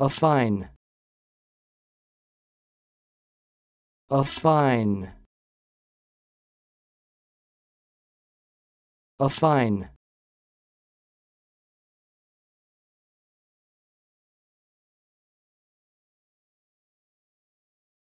a fine. A fine. A fine.